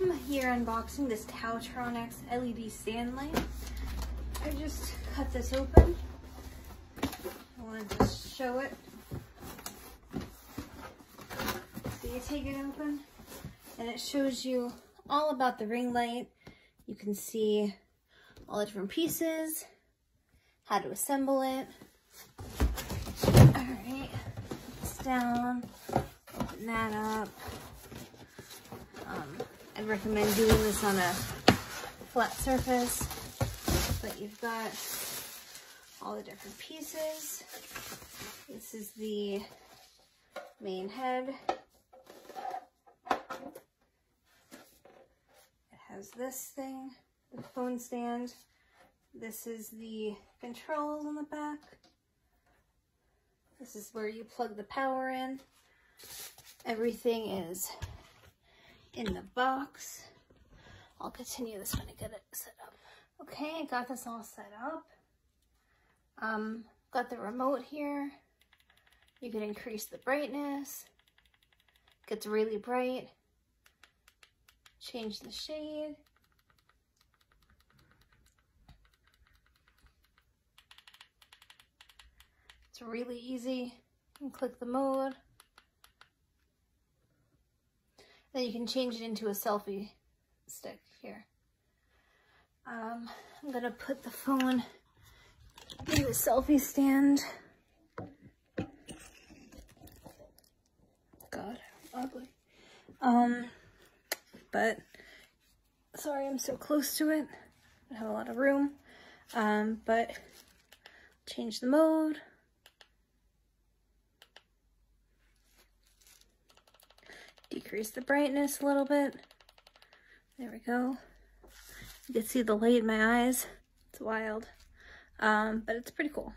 I'm here unboxing this TaoTronics LED stand light. I just cut this open. I wanted to show it. So you take it open and it shows you all about the ring light. You can see all the different pieces, how to assemble it. All right, this down, open that up. I'd recommend doing this on a flat surface, but you've got all the different pieces. This is the main head. It has this thing, the phone stand. This is the controls on the back. This is where you plug the power in. Everything is in the box. I'll continue this when I get it set up. Okay, I got this all set up. Um, got the remote here. You can increase the brightness. Gets really bright. Change the shade. It's really easy. You can click the mode. Then you can change it into a selfie stick here. Um, I'm gonna put the phone in the selfie stand. God, ugly. Um, but sorry I'm so close to it. I have a lot of room. Um, but change the mode. Decrease the brightness a little bit. There we go. You can see the light in my eyes. It's wild, um, but it's pretty cool.